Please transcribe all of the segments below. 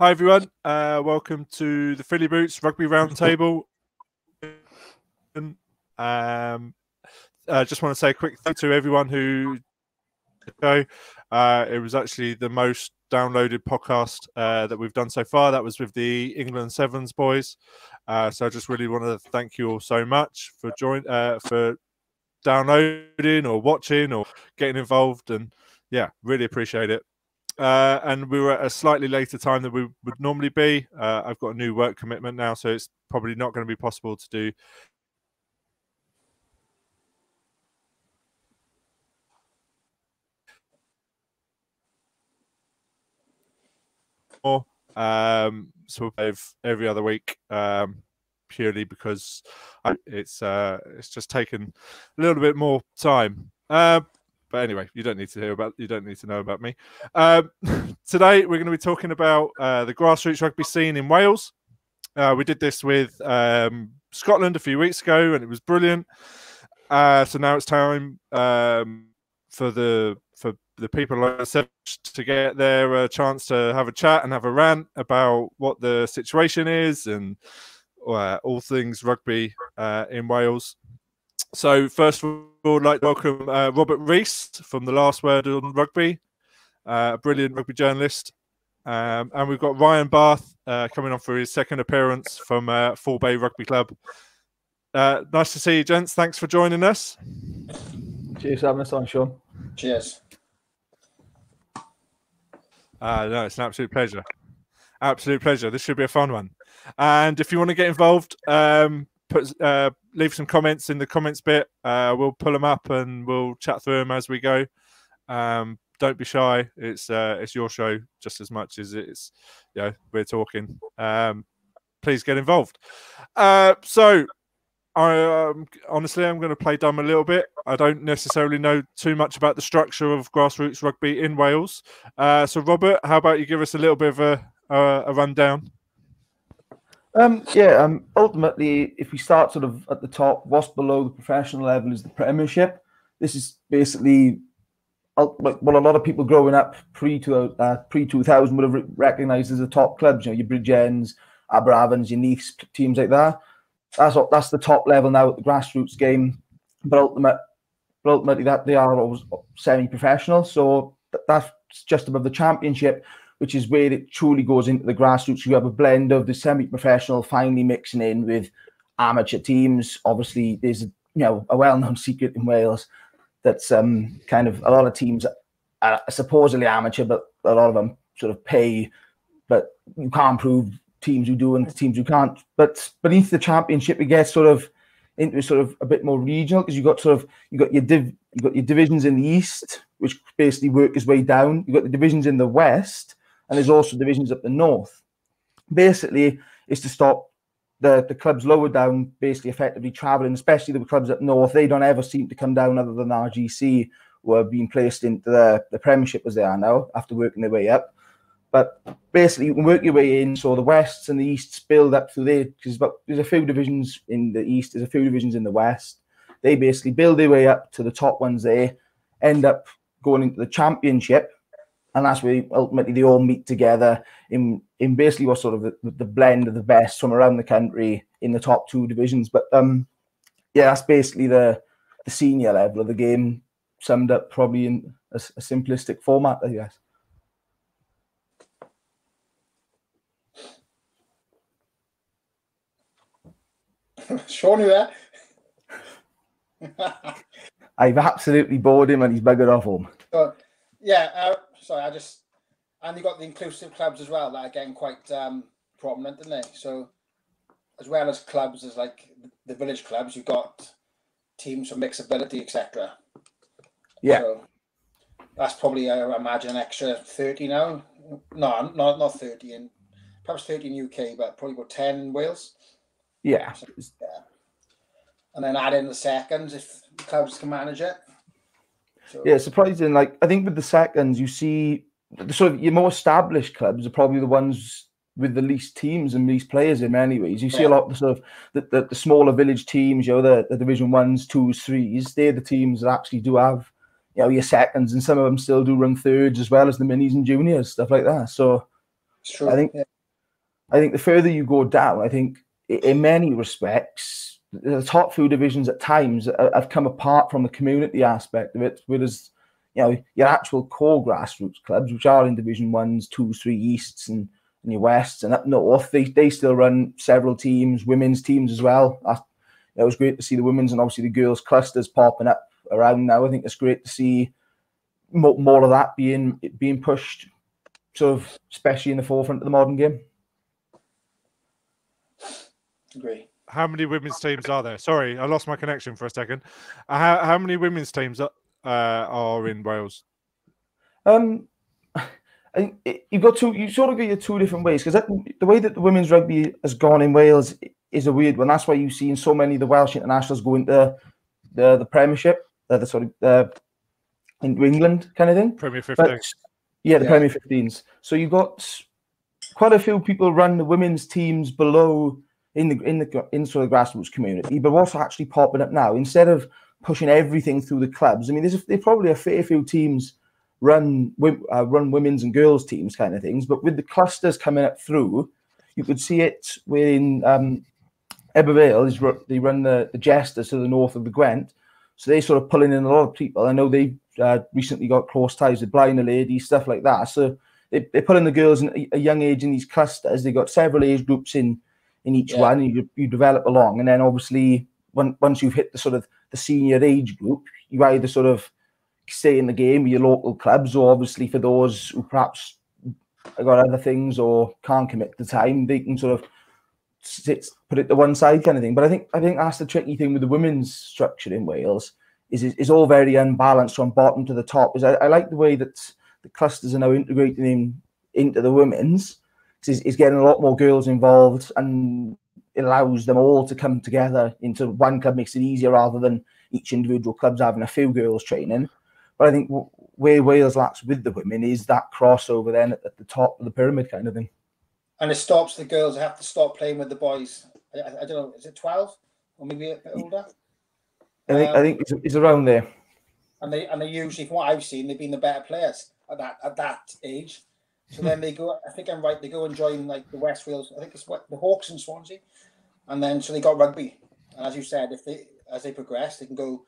Hi everyone, uh, welcome to the Fill Your Boots Rugby Roundtable. Um, I just want to say a quick thank you to everyone who. Uh, it was actually the most downloaded podcast uh, that we've done so far. That was with the England Sevens boys. Uh, so I just really want to thank you all so much for join uh, for downloading or watching or getting involved, and yeah, really appreciate it. Uh, and we were at a slightly later time than we would normally be. Uh, I've got a new work commitment now, so it's probably not going to be possible to do more. Um, so every other week, um, purely because I, it's uh, it's just taken a little bit more time. Uh, but anyway, you don't need to hear about you don't need to know about me. Um, today we're going to be talking about uh, the grassroots rugby scene in Wales. Uh, we did this with um, Scotland a few weeks ago, and it was brilliant. Uh, so now it's time um, for the for the people like said to get their uh, chance to have a chat and have a rant about what the situation is and uh, all things rugby uh, in Wales. So first of all, I'd like to welcome uh, Robert Rees from the Last Word on Rugby, uh, a brilliant rugby journalist. Um, and we've got Ryan Bath uh, coming on for his second appearance from uh, Fall Bay Rugby Club. nice to see you, gents. Thanks for joining us. Cheers for having us on, Sean. Cheers. Uh, no, it's an absolute pleasure. Absolute pleasure. This should be a fun one. And if you want to get involved, um, put uh, leave some comments in the comments bit. Uh, we'll pull them up and we'll chat through them as we go. Um, don't be shy. It's uh, it's your show just as much as it's you know we're talking. Um, please get involved. Uh, so I um, honestly, I'm going to play dumb a little bit. I don't necessarily know too much about the structure of grassroots rugby in Wales. Uh, so, Robert, how about you give us a little bit of a, a, a rundown? Um, yeah, um, ultimately, if we start sort of at the top, what's below the professional level is the Premiership. This is basically what a lot of people growing up pre uh, pre two thousand would have recognised as the top clubs. You know, your Bridgends, Aberavons, your Neaths teams like that that's what that's the top level now at the grassroots game. But ultimately, but ultimately that they are always semi-professional. So that's just above the championship, which is where it truly goes into the grassroots. You have a blend of the semi-professional finally mixing in with amateur teams. Obviously, there's you know a well-known secret in Wales that's um, kind of a lot of teams are supposedly amateur, but a lot of them sort of pay, but you can't prove teams who do and teams who can't. But beneath the championship, it gets sort of into sort of a bit more regional because you got sort of you got your div you got your divisions in the east, which basically work its way down. You got the divisions in the west, and there's also divisions up the north. Basically, it's to stop the the clubs lower down basically effectively traveling, especially the clubs up north. They don't ever seem to come down other than RGC, who are being placed into the, the Premiership as they are now after working their way up. But basically, you can work your way in. So the Wests and the Easts build up through there because there's a few divisions in the East, there's a few divisions in the West. They basically build their way up to the top ones there, end up going into the Championship, and that's where ultimately they all meet together in in basically what sort of the, the blend of the best from around the country in the top two divisions. But um, yeah, that's basically the the senior level of the game summed up probably in a, a simplistic format, I guess. Sean, you there? I've absolutely bored him and he's buggered off home. Uh, yeah, uh, sorry, I just and you got the inclusive clubs as well that are getting quite um, prominent, didn't they? So as well as clubs as like the village clubs, you've got teams for mixed ability, etc. Yeah. So that's probably I imagine an extra thirty now. No, not not thirty in perhaps thirty in UK, but probably about ten in Wales. Yeah. yeah. And then add in the seconds if clubs can manage it. So. Yeah, surprising. Like I think with the seconds, you see the sort of your more established clubs are probably the ones with the least teams and least players in many ways. You see yeah. a lot of the sort of the, the, the, smaller village teams, you know, the, the division ones, twos, threes, they're the teams that actually do have, you know, your seconds and some of them still do run thirds as well as the minis and juniors, stuff like that. So true. I think yeah. I think the further you go down, I think in many respects, the top few divisions at times have come apart from the community aspect of it. Whereas, you know, your actual core grassroots clubs, which are in Division Ones, Twos, Three Easts, and, and your Wests, and up north, they, they still run several teams, women's teams as well. I, it was great to see the women's and obviously the girls clusters popping up around now. I think it's great to see more, more of that being being pushed, sort of, especially in the forefront of the modern game. Agree. How many women's teams are there? Sorry, I lost my connection for a second. Uh, How, how many women's teams are, uh, are in Wales? Um, I it- you've got two. You sort of go your two different ways because the way that the women's rugby has gone in Wales is a weird one. That's why you've seen so many of the Welsh internationals go into the the Premiership, uh, the sort of uh, into England kind of thing. Premier 15. But yeah, the Yeah. Premier 15s. So you've got quite a few people run the women's teams below in the in the in sort of grassroots community. But what's actually popping up now, instead of pushing everything through the clubs, I mean, there's there's probably a fair few teams run uh, run women's and girls teams kind of things. But with the clusters coming up through, you could see it within um, Ebbw Vale is they run the, the Jesters to the north of the Gwent. So they sort of pulling in a lot of people. I know they uh, recently got close ties with Blind Lady, stuff like that. So they, they put in the girls in a young age in these clusters. They've got several age groups in in each Yeah. one. And you, you develop along, and then obviously when, once you've hit the sort of the senior age group, you either sort of stay in the game with your local clubs, or obviously for those who perhaps have got other things or can't commit the time, they can sort of sit, put it to one side kind of thing. But I think I think that's the tricky thing with the women's structure in Wales is is, is all very unbalanced from bottom to the top. Is I, I like the way that the clusters are now integrating in, into the women's. Is, is getting a lot more girls involved and it allows them all to come together into one club makes it easier rather than each individual club's having a few girls training. But I think where Wales lacks with the women is that crossover then at, the top of the pyramid kind of thing. And it stops the girls have to stop playing with the boys. I, I, I don't know, is it 12 or maybe a bit older? I think, I Um, think it's, it's around there. And they and they usually, from what I've seen, they've been the better players at that at that age. So then they go. I think I'm right. They go and join like the West Wales. I think it's what the Hawks in Swansea, and then so they got rugby. And as you said, if they as they progress, they can go.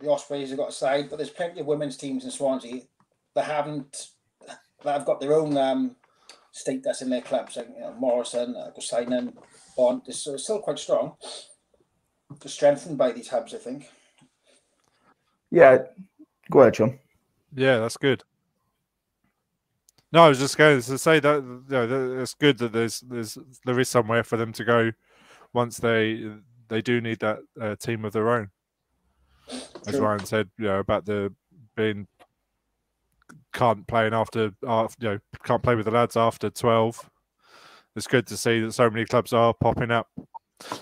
The Ospreys have got a side, but there's plenty of women's teams in Swansea that haven't that have got their own um, state that's in their clubs. Like you know, Morriston, uh, Gorseinon, Bond. It's, so it's still quite strong. Just strengthened by these hubs, I think. Yeah, go ahead, John. Yeah, that's good. No, I was just going to say that you know, it's good that there's there's there is somewhere for them to go once they they do need that uh, team of their own. As True. Ryan said, you know about the being can't playing after after you know can't play with the lads after twelve. It's good to see that so many clubs are popping up.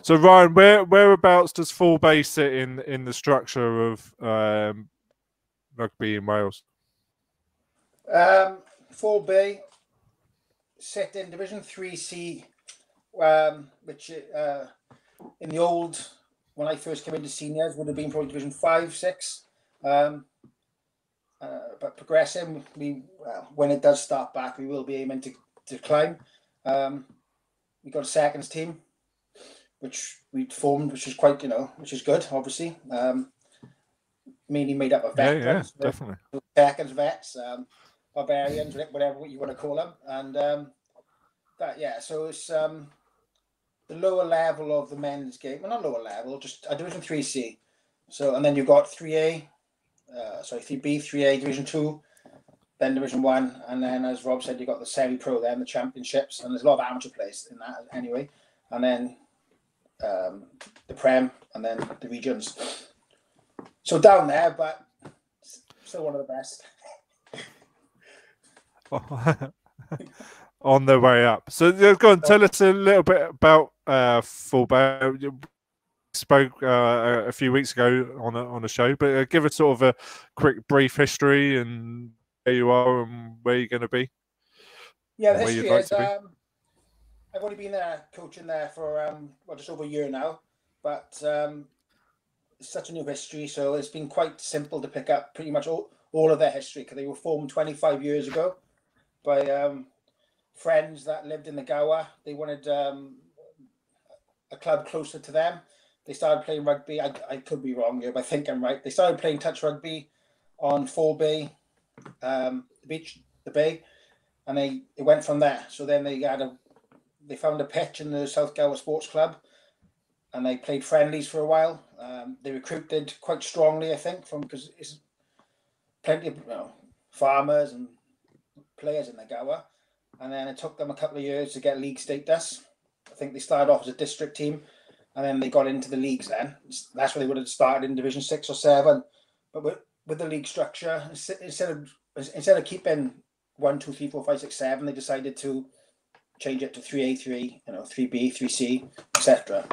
So Ryan, where whereabouts does Fall Bay sit in in the structure of um, rugby in Wales? Um, Fall Bay set in Division Three C, um, which uh, in the old when I first came into seniors would have been probably Division Five, Six. Um, uh, but progressing, we well, when it does start back, we will be aiming to, to climb. Um, we got a seconds team, which we formed, which is quite you know, which is good, obviously. Um, mainly made up of Yeah, yeah, veterans. definitely. seconds vets, um, barbarians, whatever you want to call them, and um, that yeah. So it's um, the lower level of the men's game. Well, not lower level, just a Division Three C. So and then you've got three A, uh, sorry, three B, three A, Division Two, then Division One, and then as Rob said, you've got the semi-pro, then the championships, and there's a lot of amateur players in that anyway, and then um, the Prem, and then the regions. So down there, but still one of the best. on their way up. So go on, tell us a little bit about uh, You spoke uh, a- a few weeks ago on a, on a show, but uh, give us sort of a quick, brief history and where you are and where you're going to be. Yeah, the history like is. Um, I've only been there coaching there for um, well, just over a year now, but um, it's such a new history, so it's been quite simple to pick up pretty much all, all of their history because they were formed 25 years ago by um, friends that lived in the Gower. They wanted um, a club closer to them. They started playing rugby. I, I could be wrong here, but I think I'm right. They started playing touch rugby on Fall Bay, um, the beach, the bay, and they it went from there. So then they had a they found a pitch in the South Gower Sports Club, and they played friendlies for a while. Um, they recruited quite strongly, I think, from because it's plenty of you know, farmers and players in the Gower, and then it took them a couple of years to get league status. I think they started off as a district team, and then they got into the leagues. Then that's where they would have started in Division Six or Seven, but with, with the league structure, instead of instead of keeping one, two, three, four, five, six, seven, they decided to change it to three A, three, you know, three B, three C, etc.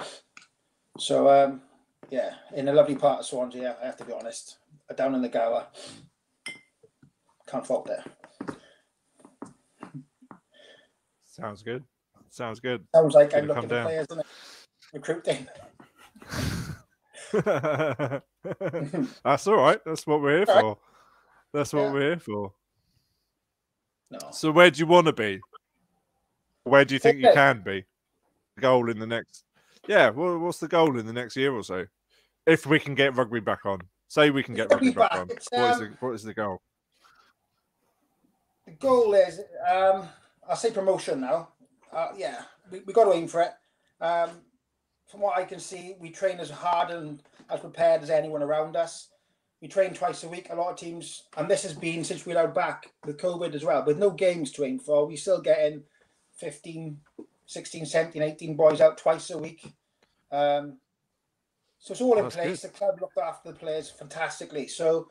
So um, yeah, in a lovely part of Swansea, I have to be honest, down in the Gower, can't fault there. Sounds good. Sounds good. Sounds like I'm looking for players, isn't it? Recruiting. That's all right. That's what we're here all for. Right. That's what yeah. we're here for. No. So where do you want to be? Where do you think okay. you can be? Goal in the next yeah, well, what's the goal in the next year or so? If we can get rugby back on, say we can get rugby back, back on. What is the um, what is the goal? The goal is, um, I'll say promotion now. Uh, yeah, we we got to aim for it. Um, from what I can see, we train as hard and as prepared as anyone around us. We train twice a week. A lot of teams, and this has been since we allowed back with COVID as well, with no games to aim for. We still getting 15, 16, 17, 18 boys out twice a week. Um, so it's all in That's place. Good. The club looked after the players fantastically. So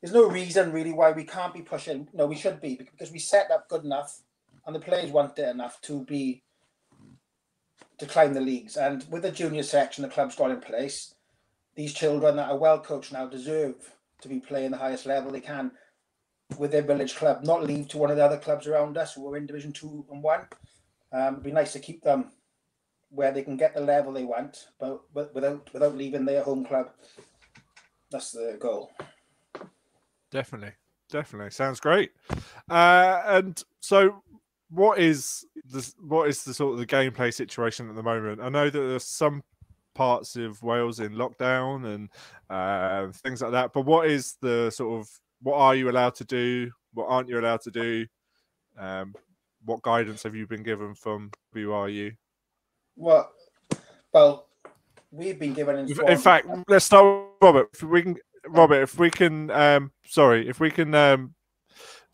there's no reason really why we can't be pushing. No, we should be because we set up good enough and the players want it enough to be to climb the leagues. And with the junior section the club's got in place, these children that are well coached now deserve to be playing the highest level they can with their village club, not leave to one of the other clubs around us who are in Division Two and One. Um, it'd be nice to keep them where they can get the level they want, but, but without without leaving their home club. That's the goal. Definitely, definitely sounds great. Uh, and so, what is the what is the sort of the gameplay situation at the moment? I know that there's some parts of Wales in lockdown and uh, things like that, but what is the sort of what are you allowed to do? What aren't you allowed to do? Um, what guidance have you been given from WRU? Well, well, we've been given. In fact, let's start with Robert. If we can, Robert, if we can, um, sorry, if we can, um,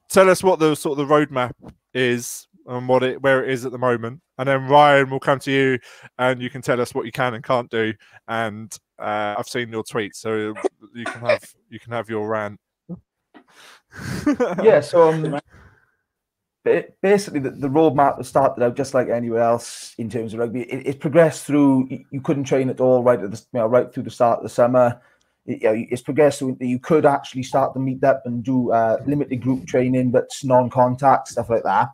tell us what the sort of the roadmap is and what it where it is at the moment, and then Ryan will come to you, and you can tell us what you can and can't do. And uh, I've seen your tweet, so you can have you can have your rant. yeah. So um, basically the, the roadmap started out just like anywhere else in terms of rugby. It, it progressed through. You couldn't train at all right at the you know, right through the start of the summer. You know, it's through you could actually start to meet up and do uh, limited group training, but non-contact stuff like that.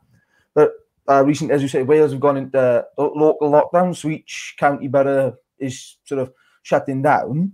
But uh, recently, as you say, Wales have gone into local lockdown, so each county borough is sort of shutting down,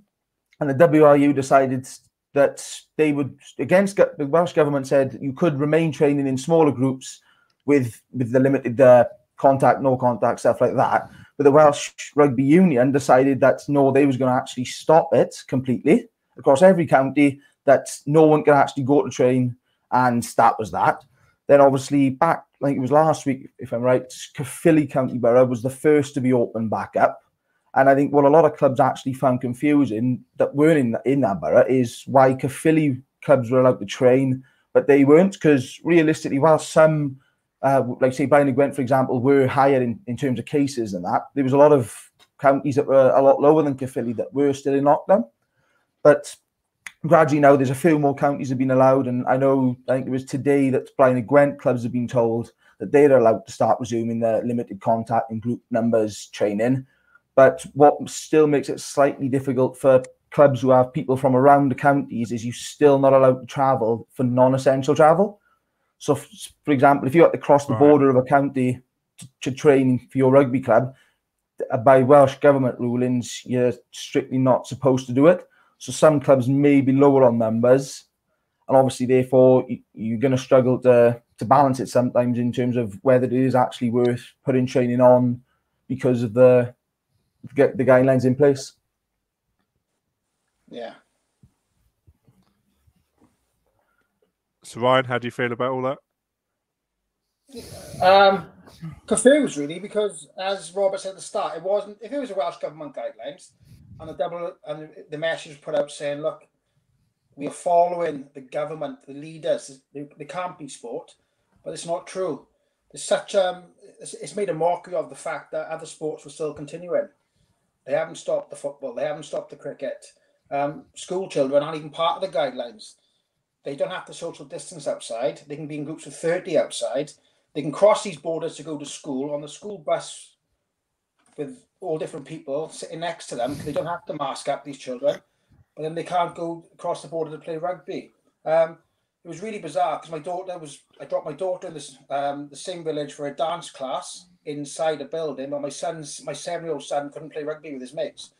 and the WRU decided that they would against the Welsh government said you could remain training in smaller groups with with the limited uh, contact, no contact stuff like that. But the Welsh Rugby Union decided that no, they was going to actually stop it completely across every county. That no one can actually go to train, and that was that. Then obviously back, think it was last week, if I'm right, Caerphilly County Borough was the first to be opened back up. And I think what a lot of clubs actually found confusing that weren't in, in that borough is why Caerphilly clubs were allowed to train, but they weren't. Because realistically, while some, uh, like say Blaenau Gwent, for example, were higher in, in terms of cases than that, there was a lot of counties that were a lot lower than Caerphilly that were still in lockdown. But gradually now there's a few more counties have been allowed. And I know, I think it was today that Blaenau Gwent clubs have been told that they're allowed to start resuming their limited contact and group numbers training. But what still makes it slightly difficult for clubs who have people from around the counties is you're still not allowed to travel for non-essential travel. So, for example, if you have to cross the border of a county to, to train for your rugby club, uh, by Welsh government rulings, you're strictly not supposed to do it. So some clubs may be lower on numbers, and obviously, therefore, you're going to struggle to to balance it sometimes in terms of whether it is actually worth putting training on because of the get the guidelines in place. Yeah. So Ryan, how do you feel about all that? Um, confused really because as Robert said at the start, it wasn't if it was a Welsh government guidelines and the double and the message put out saying, look, we are following the government, the leaders. They, they can't be sport, but it's not true. There's such um, it's, it's made a mockery of the fact that other sports were still continuing. They haven't stopped the football. They haven't stopped the cricket. Um, school children aren't even part of the guidelines. They don't have to social distance outside. They can be in groups of 30 outside. They can cross these borders to go to school on the school bus with all different people sitting next to them. because They don't have to mask up these children, but then they can't go across the border to play rugby. Um, it was really bizarre because my daughter was I dropped my daughter in this um, the same village for a dance class inside a building, but my son's my seven year old son couldn't play rugby with his mates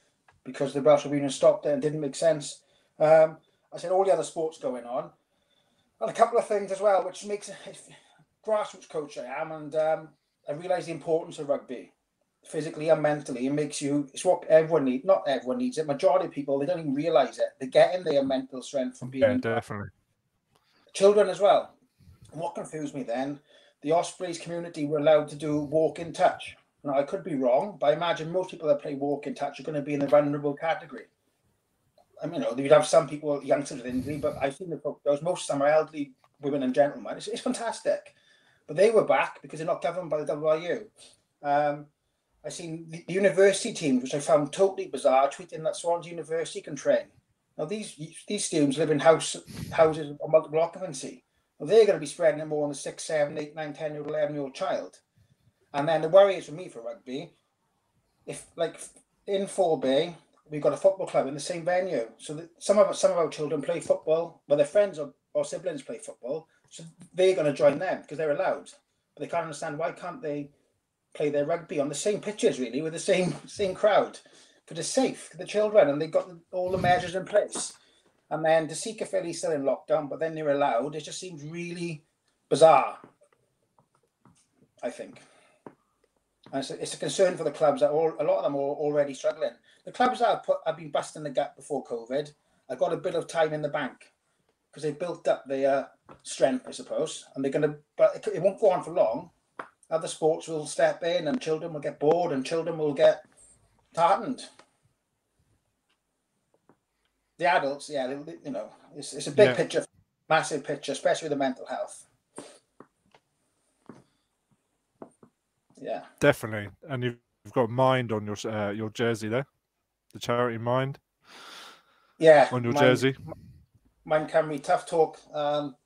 because the Welsh Union stopped it and didn't make sense. Um, I said all the other sports going on, and a couple of things as well, which makes it grassroots coach I am, and um, I realise the importance of rugby, physically and mentally. It makes you. It's what everyone needs. Not everyone needs it. Majority of people they don't even realise it. They're getting their mental strength from being. Yeah, definitely. Children as well. And what confused me then, the Ospreys community were allowed to do walking touch. Now I could be wrong, but I imagine most people that play walking touch are going to be in the vulnerable category. I mean, you know, you'd have some people, youngsters with injury, but I've seen the most of them are elderly women and gentlemen. It's, it's fantastic. But they were back because they're not governed by the WRU. Um, I seen the, the, university teams, which I found totally bizarre, tweeting that Swansea University can train. Now these these students live in house houses of multiple occupancy. Well, they're going to be spreading it more on the six, seven, eight, nine, ten year old, eleven year old child. And then the worry is for me for rugby, if like in Fall Bay, we've got a football club in the same venue. So some of some of our children play football, well, their friends or, or siblings play football. So they're going to join them because they're allowed. But they can't understand why can't they play their rugby on the same pitches really with the same same crowd because it's safe for the children and they've got all the measures in place. And then to see Caerphilly still in lockdown, but then they're allowed, it just seems really bizarre. I think. And it's a, it's a concern for the clubs that all, a lot of them are already struggling. The clubs that have, put, have been busting the gap before COVID have got a bit of time in the bank because they built up their strength, I suppose, and they're going to. But it, it, won't go on for long. Other sports will step in, and children will get bored, and children will get tartaned. The adults, yeah, they, you know, it's, it's a big yeah. picture, massive picture, especially the mental health. Yeah, definitely, and you've got mind on your uh, your jersey there, the charity mind. Yeah, on your jersey. Mind Cymru, tough talk. Um,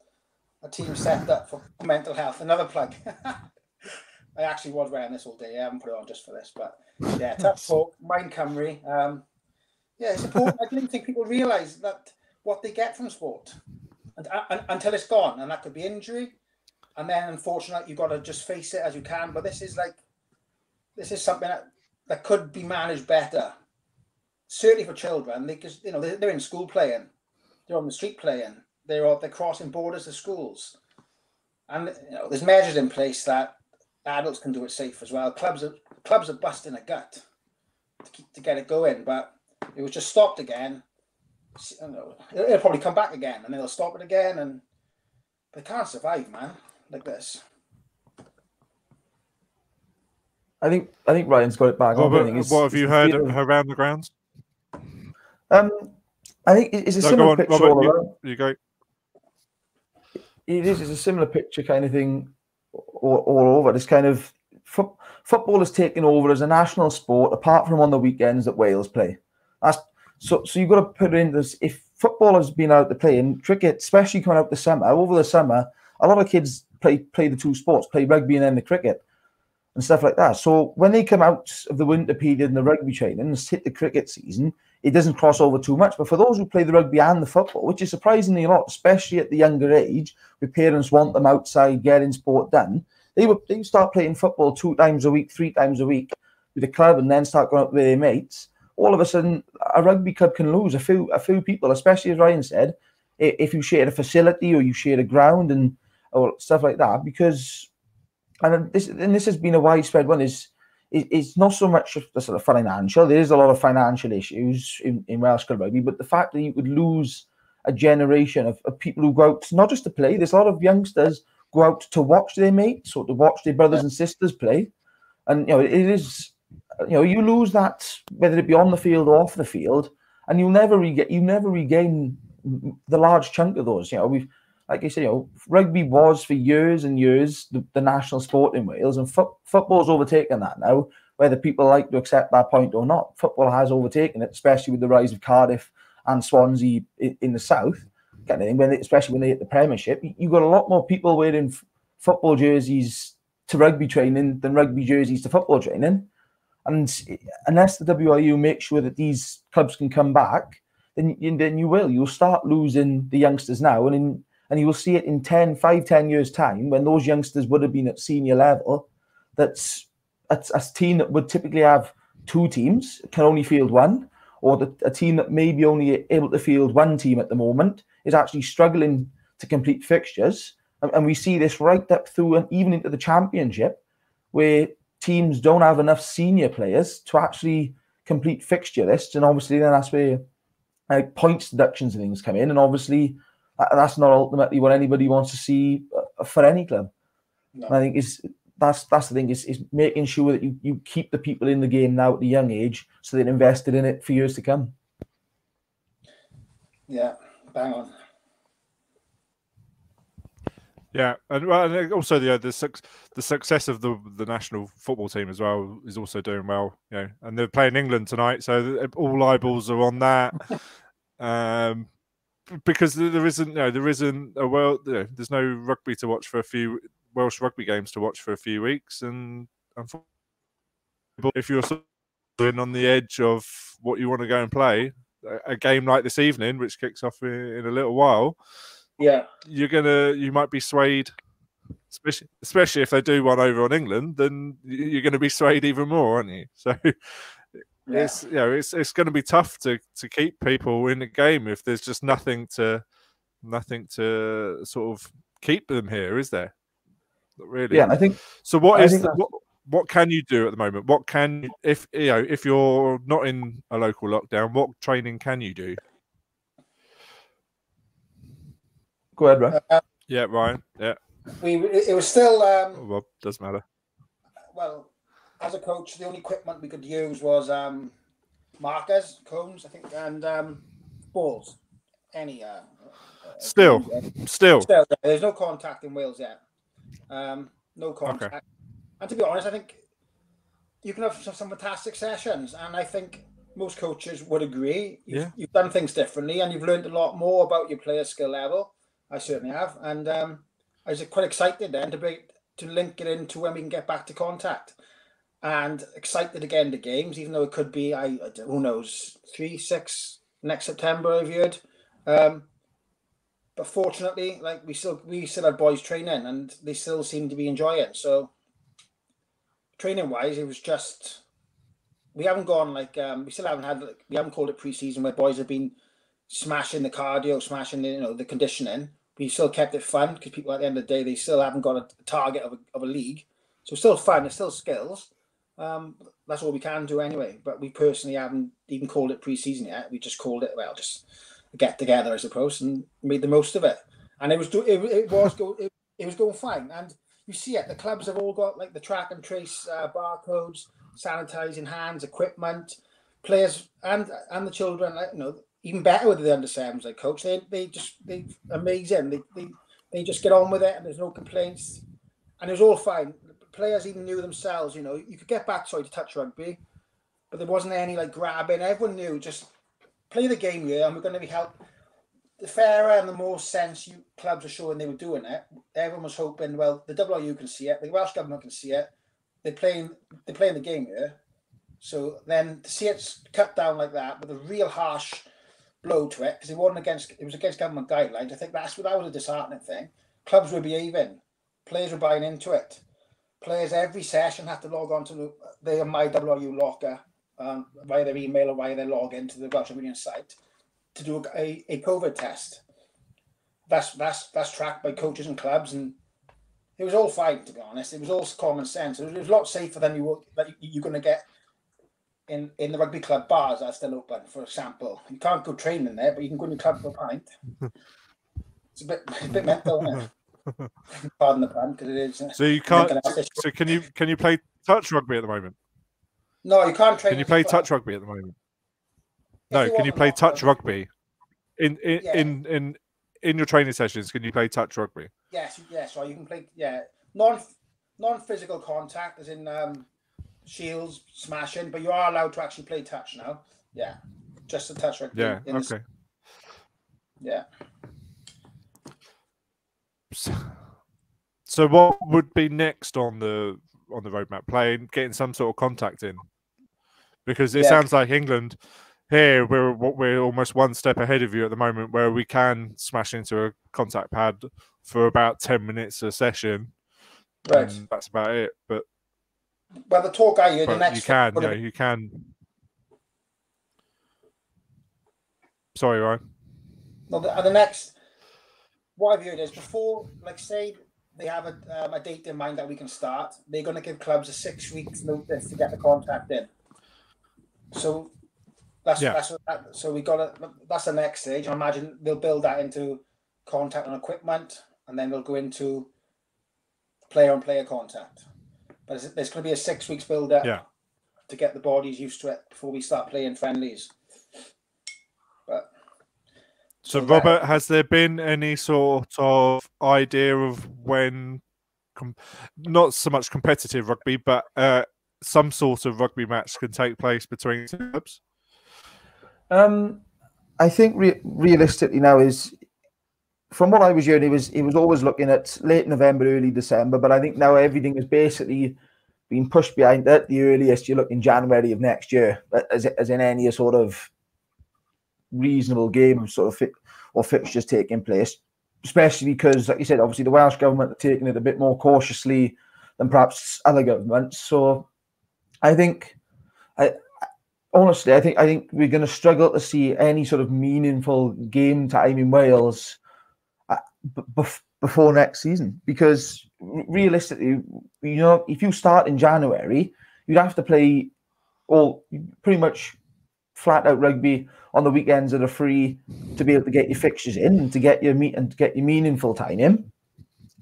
a team set up for mental health. Another plug. I actually was wearing this all day. I haven't put it on just for this, but yeah, tough talk. Mind Cymru. Um, yeah, it's important. I didn't think people realise that what they get from sport, and, and, until it's gone, and that could be injury, and then unfortunately you've got to just face it as you can. But this is like, this is something that, that could be managed better. Certainly for children, because you know they're, they're in school playing they're on the street playing. They're they're crossing borders to schools, and you know there's measures in place that adults can do it safe as well. Clubs are clubs are busting a gut to keep to get it going, but it was just stopped again. Know, it'll probably come back again, and they'll stop it again, and they can't survive, man, like this. I think I think Ryan's got it back. What, what have you heard around the grounds? Um, I think it's a no, similar on, picture Robert, all around. You, you go. It is. It's a similar picture kind of thing all, all over. This kind of fo- football has taken over as a national sport, apart from on the weekends that Wales play. That's so. So you've got to put in this. If football has been out to play and cricket, especially coming out the summer, over the summer, a lot of kids play play the two sports, play rugby and then the cricket and stuff like that. So when they come out of the winter period and the rugby training and hit the cricket season, it doesn't cross over too much. But for those who play the rugby and the football, which is surprisingly a lot, especially at the younger age, where parents want them outside getting sport done, they would they start playing football two times a week, three times a week with the club, and then start going up with their mates. All of a sudden, a rugby club can lose a few a few people, especially as Ryan said, if you share a facility or you share a ground and or stuff like that because and this and this has been a widespread one is it's not so much the sort of financial there is a lot of financial issues in, in Welsh club rugby but the fact that you would lose a generation of, of people who go out not just to play there's a lot of youngsters go out to watch their mates or to watch their brothers and sisters play. And you know it is you know you lose that whether it be on the field or off the field and you'll never regain you never regain the large chunk of those. You know we've like I said, you know, rugby was for years and years the, the national sport in Wales, and fo- football's overtaken that now. Whether people like to accept that point or not, football has overtaken it, especially with the rise of Cardiff and Swansea in, in the south. Of when especially when they hit the Premiership, you, have got a lot more people wearing f- football jerseys to rugby training than rugby jerseys to football training. And unless the WRU makes sure that these clubs can come back, then then you will. You'll start losing the youngsters now, and in and you will see it in 10, 5, 10 years' time when those youngsters would have been at senior level. That's a, a team that would typically have two teams, can only field one, or the, a team that may be only able to field one team at the moment is actually struggling to complete fixtures. And, and we see this right up through and even into the championship, where teams don't have enough senior players to actually complete fixture lists. And obviously, then that's where like points deductions and things come in. And obviously, that's not ultimately what anybody wants to see uh, for any club. No. I think is that's that's the thing is, is making sure that you, you keep the people in the game now at the young age so they're invested in it for years to come. Yeah, bang on. Yeah, and, well, and also the, uh, the the success of the the national football team as well is also doing well. You know, and they're playing England tonight, so all eyeballs are on that. um, because there isn't, know, there isn't a world. You know, there's no rugby to watch for a few Welsh rugby games to watch for a few weeks, and, if you're in on the edge of what you want to go and play, a, game like this evening, which kicks off in, in, a little while, yeah, you're gonna, you might be swayed. Especially, especially if they do one over on England, then you're going to be swayed even more, aren't you? So, yeah. it's you know it's it's going to be tough to to keep people in the game if there's just nothing to nothing to sort of keep them here, is there? Not really. Yeah, I think. So what I is the, what what can you do at the moment? What can if you know if you're not in a local lockdown, what training can you do? Go ahead, Ryan. Uh, yeah, Ryan. Yeah. We it was still. Um, oh, well, doesn't matter. Well, as a coach, the only equipment we could use was um, markers, cones, I think, and um, balls. Any. Uh, uh still, still, still, there's no contact in Wales yet. Um, no contact. Okay. And to be honest, I think you can have some fantastic sessions, and I think most coaches would agree. You've, yeah. you've done things differently, and you've learned a lot more about your player skill level. I certainly have, and um, I was quite excited then to be to link it into when we can get back to contact and excited again to games, even though it could be I, who knows three six next September. I've heard, um, but fortunately, like we still we still had boys training and they still seem to be enjoying. it. So training wise, it was just we haven't gone like um, we still haven't had like, we haven't called it preseason where boys have been smashing the cardio, smashing the, you know the conditioning. We still kept it fun because people at the end of the day they still haven't got a target of a, of a league, so still fun. It's still skills um, that's all we can do anyway. But we personally haven't even called it pre-season yet. We just called it well, just get together, I suppose, and made the most of it. And it was do it, it was go it, it, was going fine. And you see it. The clubs have all got like the track and trace uh, barcodes, sanitizing hands, equipment, players, and and the children. Like, you know, even better with the under sevens. Like coach, they they just they amazing. They they they just get on with it, and there's no complaints. And it was all fine players even knew themselves. You know, you could get back sorry to touch rugby, but there wasn't any like grabbing. Everyone knew just play the game here, and we're going to be helped. The fairer and the more sense you clubs are showing they were doing it, everyone was hoping. Well, the WRU can see it, the Welsh government can see it. They're playing, they're playing the game here. So then to see it cut down like that with a real harsh blow to it, because it wasn't against, it was against government guidelines. I think that's what that was a disheartening thing. Clubs were behaving, players were buying into it players every session have to log on to their MyWRU locker um, via their email or via their login to the Welsh Union site to do a, a COVID test. That's that's that's tracked by coaches and clubs, and it was all fine to be honest. It was all common sense. It was, it was a lot safer than you that you, you're going to get in in the rugby club bars that are still open. For example, you can't go training there, but you can go in your club for a pint. It's a bit a bit mental. Pardon the pun, because it is. So you can't. So can you can you play touch rugby at the moment? No, you can't train. Can you play touch rugby at the moment? If No. you Can you play touch rugby? In in Yeah. in in in your training sessions, can you play touch rugby? Yes, yes. Or you can play. Yeah, non non physical contact, as in um, shields smashing, but you are allowed to actually play touch now. Yeah, just a touch rugby. Yeah. in the- Okay. yeah. So, what would be next on the on the roadmap? Playing, getting some sort of contact in, because it Yeah. sounds like England here we're what we're almost one step ahead of you at the moment, where we can smash into a contact pad for about ten minutes a session. Right. that's about it. But, But the talk I heard, the next you can, yeah, you can. Sorry, Ryan. No, the, the next, what I've heard is before, like, say they have a, um, a date in mind that we can start, they're going to give clubs a six weeks notice to get the contract in. So that's Yeah. that's that, so we got to that's the next stage. I imagine they'll build that into contact on equipment, and then they'll go into player on player contact. But there's going to be a six weeks build up Yeah. to get the bodies used to it before we start playing friendlies. So, Robert, has there been any sort of idea of when, com- not so much competitive rugby, but uh, some sort of rugby match can take place between clubs? Um, I think re- realistically now is from what I was hearing, he was he was always looking at late November, early December. But I think now everything is basically being pushed behind that. the earliest. You look in January of next year, as as in any sort of reasonable game of sort of fit or fixtures taking place. Especially because, like you said, obviously the Welsh government are taking it a bit more cautiously than perhaps other governments. So I think I honestly, I think I think we're going to struggle to see any sort of meaningful game time in Wales uh, before next season because realistically, you know, if you start in January, you'd have to play all pretty much flat out rugby on the weekends that are free to be able to get your fixtures in and to get your meet and to get your meaningful time in.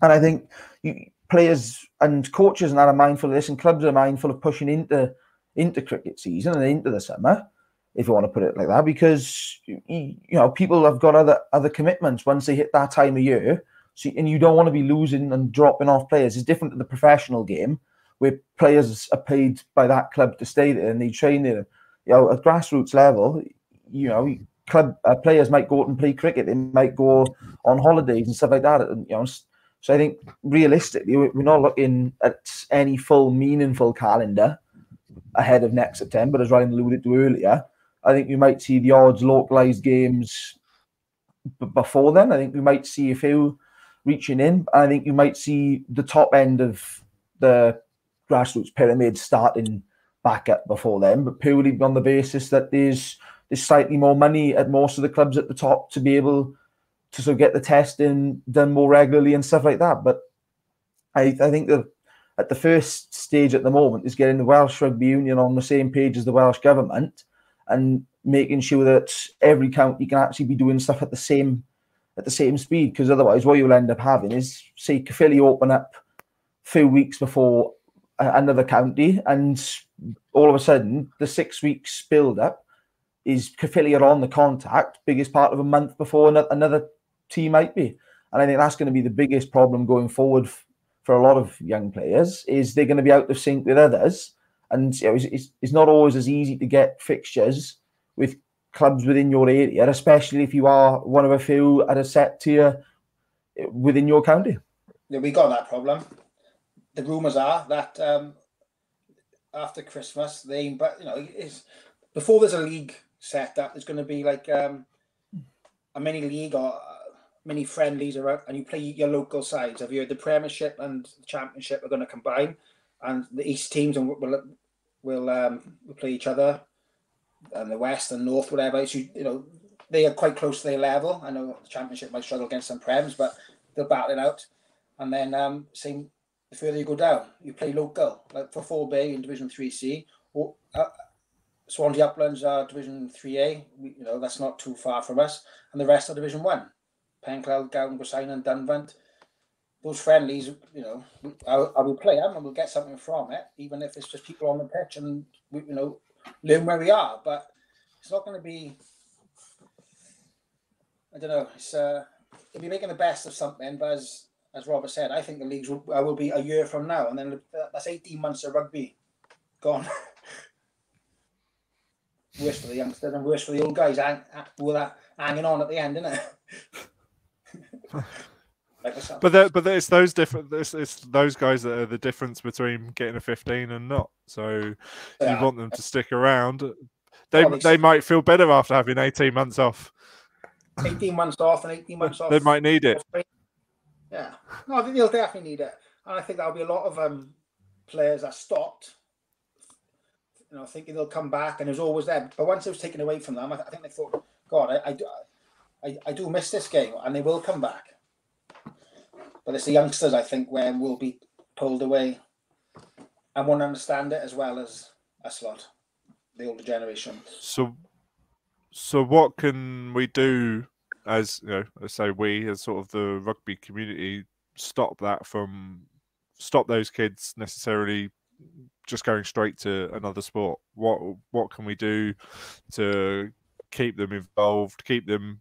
And I think you, players and coaches and that are mindful of this, and clubs are mindful of pushing into into cricket season and into the summer, if you want to put it like that, because you, you know people have got other other commitments once they hit that time of year. So and you don't want to be losing and dropping off players. It's different to the professional game where players are paid by that club to stay there and they train there. You know, at grassroots level, you know, club uh, players might go out and play cricket. They might go on holidays and stuff like that. And you know, so I think realistically, we- we're not looking at any full meaningful calendar ahead of next September, as Ryan alluded to earlier. I think we might see the odds localized games b- before then. I think we might see a few reaching in. I think you might see the top end of the grassroots pyramid starting back up before then, but purely on the basis that there's there's slightly more money at most of the clubs at the top to be able to sort of get the testing done more regularly and stuff like that. But I, I think that at the first stage at the moment is getting the Welsh Rugby Union on the same page as the Welsh government and making sure that every county can actually be doing stuff at the same at the same speed. Because otherwise, what you'll end up having is say Caerphilly open up a few weeks before another county, and all of a sudden the six weeks build up is are on the contact biggest part of a month before another team might be. And I think that's going to be the biggest problem going forward for a lot of young players is they're going to be out of sync with others. And you know, it's, it's, it's not always as easy to get fixtures with clubs within your area, especially if you are one of a few at a set tier eh, within your county. Yeah, we got that problem. The rumours are that um, after Christmas, they but you know it's before there's a league set up, there's going to be like um, a mini league or uh, mini friendlies around, and you play your local sides. Have you heard the Premiership and the Championship are going to combine, and the East teams and will will um, will play each other, and the West and North, whatever. So you know they are quite close to their level. I know the Championship might struggle against some Prems, but they'll battle it out and then um, same the further you go down, you play local. Like for Fall Bay in Division Three C, or uh, Swansea Uplands are Division Three A. You know that's not too far from us, and the rest are Division One. Penclawdd, Gown, Gorseinon and Dunvant. Those friendlies, you know, I, I will play them and we'll get something from it, even if it's just people on the pitch and we, you know, learn where we are. But it's not going to be. I don't know. It's uh, if you're making the best of something, but as as Robert said, I think the leagues will, uh, will be a year from now, and then that's 18 months of rugby gone. worse for the youngsters and worse for the old guys who are hanging on at the end, isn't it? like but but it's those different. It's, it's, those guys that are the difference between getting a 15 and not. So yeah. you want them to stick around. They oh, they, they might feel better after having 18 months off. 18 months off and 18 months off. They might need it. Yeah, no, I think they'll definitely need it, and I think there'll be a lot of um, players that stopped. You know, thinking they'll come back, and was always there. But once it was taken away from them, I, I think they thought, "God, I, I, do, I, I do miss this game," and they will come back. But it's the youngsters, I think, where will be pulled away and won't understand it as well as us lot, the older generation. So, so what can we do as you know, say we as sort of the rugby community stop that from stop those kids necessarily just going straight to another sport? What what can we do to keep them involved, keep them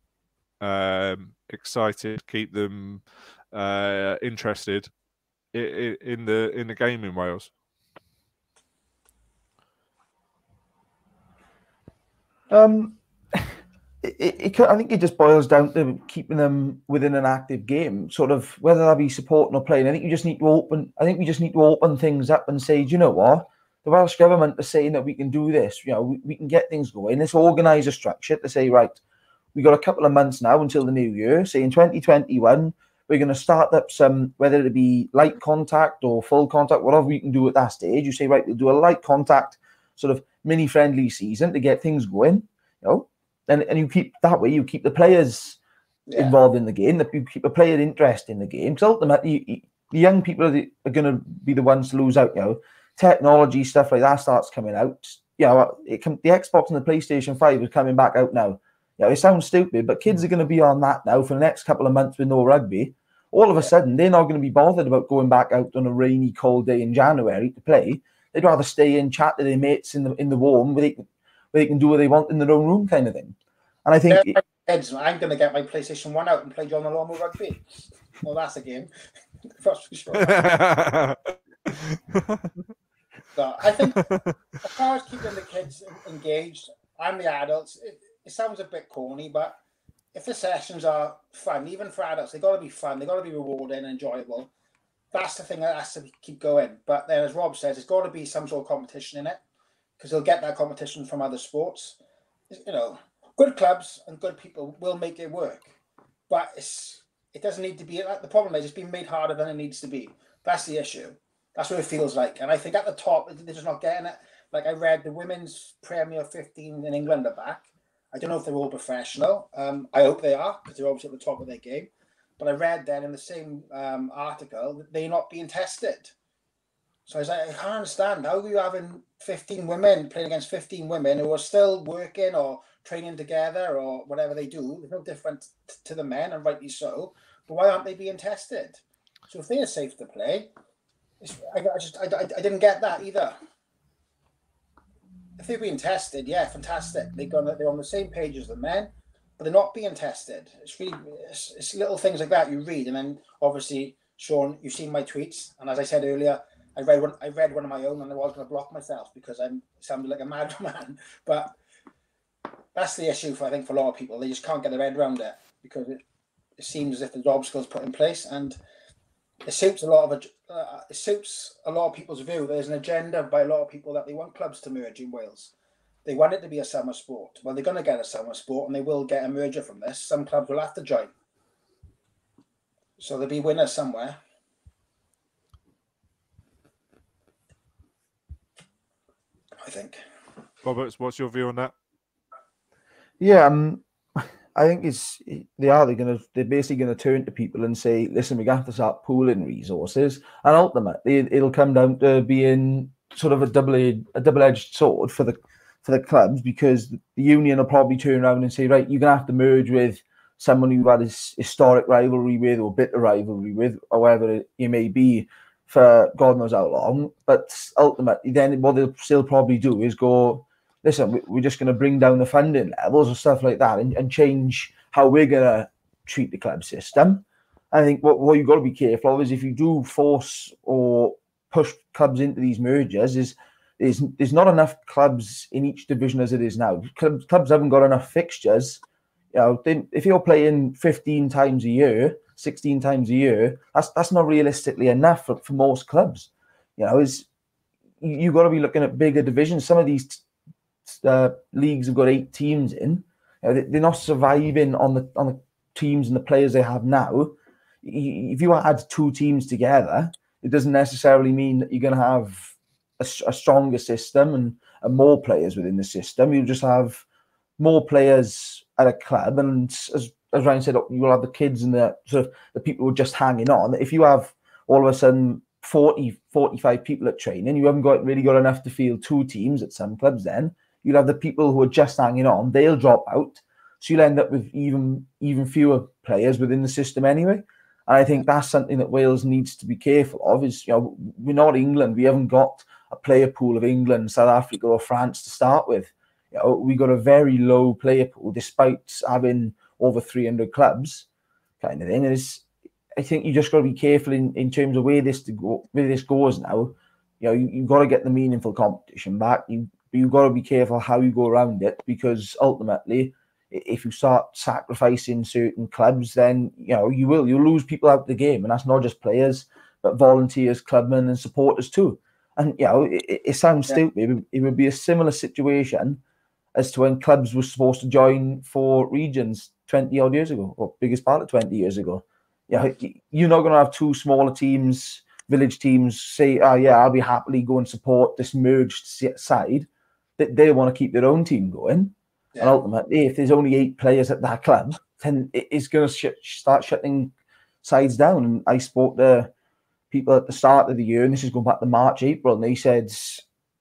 um, excited, keep them uh, interested in, in the in the game in Wales? Um, it, it, I think it just boils down to keeping them within an active game, sort of whether that be supporting or playing. I think you just need to open. I think we just need to open things up and say, you know what, the Welsh government is saying that we can do this. You know, we, we can get things going. Let's organise a structure to say, right, we got a couple of months now until the new year. Say in 2021, we're going to start up some, whether it be light contact or full contact, whatever we can do at that stage. You say, right, we'll do a light contact sort of mini friendly season to get things going. You know, and, and you keep that way, you keep the players yeah. involved in the game, you keep a player interest in the game. Because ultimately, you, the young people are, are going to be the ones to lose out. You know, technology stuff like that starts coming out. You know, it can, the Xbox and the PlayStation Five is coming back out now. You know, it sounds stupid, but kids are going to be on that now for the next couple of months with no rugby. All of a sudden, they're not going to be bothered about going back out on a rainy, cold day in January to play. They'd rather stay in, chat to their mates in the in the warm, where they can do what they want in their own room, kind of thing. And I think it, I'm going to get my PlayStation One out and play Jonah Lomu rugby. well, that's a game. That's for sure. so I think as far as keeping the kids engaged and the adults, it, it sounds a bit corny, but if the sessions are fun, even for adults, they've got to be fun. They've got to be rewarding and enjoyable. That's the thing that has to keep going. But then, as Rob says, it's got to be some sort of competition in it because they'll get that competition from other sports. You know, good clubs and good people will make it work, but it's it doesn't need to be. Like the problem is it's being made harder than it needs to be. That's the issue. That's what it feels like. And I think at the top they're just not getting it. Like I read the women's Premier 15 in England are back. I don't know if they're all professional. Um, I hope they are because they're obviously at the top of their game. But I read then in the same um, article that they're not being tested. So I was like, I can't understand. How are you having 15 women playing against 15 women who are still working or training together or whatever they do. There's no different to the men, and rightly so. But why aren't they being tested? So if they are safe to play, I, I, just I, I didn't get that either. If they're being tested, yeah, fantastic. They're gonna they're on the same page as the men, but they're not being tested. It's really it's, it's little things like that you read, and then obviously, Sean, you've seen my tweets, and as I said earlier, I read one I read one of my own, and I was going to block myself because I'm sounded like a madman. But that's the issue for I think for a lot of people. They just can't get their head around it because it, it seems as if the obstacles put in place and it suits a lot of uh, it suits a lot of people's view. There's an agenda by a lot of people that they want clubs to merge in Wales. They want it to be a summer sport. Well, they're going to get a summer sport, and they will get a merger from this. Some clubs will have to join, so there'll be winners somewhere. I think. Roberts, what's your view on that? Yeah, um, I think it's they are they're gonna they're basically gonna turn to people and say, listen, we have to start pooling resources, and ultimately it'll come down to being sort of a double a double edged sword for the for the clubs because the union will probably turn around and say, right, you're gonna have to merge with someone you've had this historic rivalry with or bitter rivalry with, or whatever it may be, for God knows how long. But ultimately, then what they'll still probably do is go, listen, we're just going to bring down the funding levels and stuff like that and, and change how we're going to treat the club system. I think what, what you've got to be careful of is if you do force or push clubs into these mergers, is there's, there's not enough clubs in each division as it is now. Clubs, clubs haven't got enough fixtures. You know, if you're playing 15 times a year, 16 times a year, that's that's not realistically enough for, for most clubs. You know, is you've got to be looking at bigger divisions. Some of these uh, leagues have got eight teams in. You know, they're not surviving on the on the teams and the players they have now. If you add two teams together, it doesn't necessarily mean that you're going to have a, a stronger system and, and more players within the system. You just have more players at a club, and as as Ryan said, you will have the kids and the sort of the people who are just hanging on. If you have all of a sudden 40, 45 people at training, you haven't got really got enough to field two teams at some clubs, then you'll have the people who are just hanging on, they'll drop out. So you'll end up with even even fewer players within the system anyway. And I think that's something that Wales needs to be careful of. Is you know, we're not England. We haven't got a player pool of England, South Africa, or France to start with. You know, we got a very low player pool, despite having over 300 clubs, kind of thing. And it's, I think you just got to be careful in, in terms of where this to go, where this goes now. You know, you, have got to get the meaningful competition back. You you've got to be careful how you go around it because ultimately, if you start sacrificing certain clubs, then you know you will you lose people out of the game, and that's not just players, but volunteers, clubmen, and supporters too. And you know, it, it sounds yeah. stupid. It would be a similar situation as to when clubs were supposed to join for regions 20 odd years ago, or biggest part of 20 years ago. Yeah, you're not going to have two smaller teams, village teams, say, oh, yeah, I'll be happily go and support this merged side. That they want to keep their own team going. Yeah. And ultimately, if there's only eight players at that club, then it's going to sh- start shutting sides down. And I spoke to people at the start of the year, and this is going back to March, April, and they said,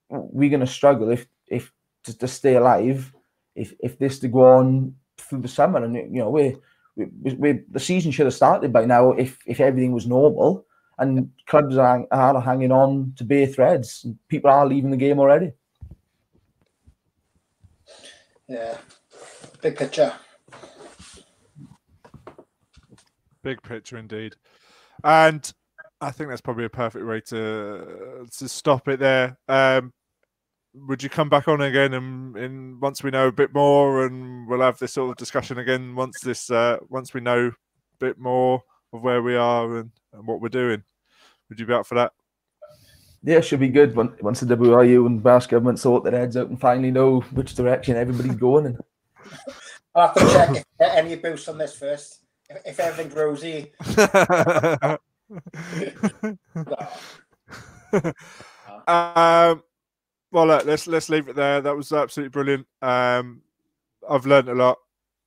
we're going to struggle if if to, to stay alive if if this to go on through the summer, and you know we, we, we the season should have started by now if if everything was normal. And clubs are, are hanging on to bare threads. and People are leaving the game already. Yeah, big picture. Big picture indeed, and I think that's probably a perfect way to to stop it there. Um, would you come back on again and in once we know a bit more and we'll have this sort of discussion again once this uh, once we know a bit more of where we are and, and what we're doing would you be up for that yeah, should be good once the WRU and Welsh government sort their heads out and finally know which direction everybody's going in. I'll have to check any boost on this first. If, if everything's rosy. um, well, look, let's let's leave it there. That was absolutely brilliant. Um, I've learned a lot.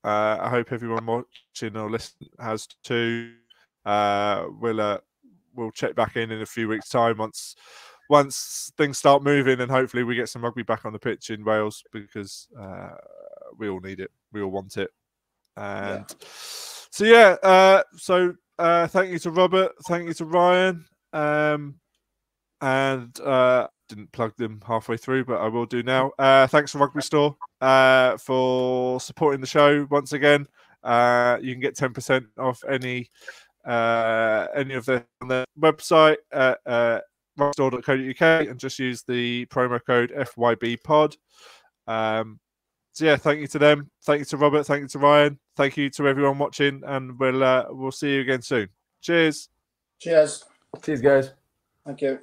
Uh, I hope everyone watching or listening has too. Uh, we'll uh, we'll check back in in a few weeks' time once once things start moving and hopefully we get some rugby back on the pitch in Wales because uh, we all need it. We all want it. And yeah. so yeah, uh, so uh, thank you to Robert, thank you to Ryan, um, and uh, didn't plug them halfway through, but I will do now. Uh, thanks to Rugby Store uh, for supporting the show once again. Uh, you can get ten percent off any uh, any of the on the website at uh, rugbystore.co.uk and just use the promo code FYBPod. Um, so yeah, thank you to them. Thank you to Robert. Thank you to Ryan. Thank you to everyone watching, and we'll uh, we'll see you again soon. Cheers. Cheers. Cheers, guys. Thank you.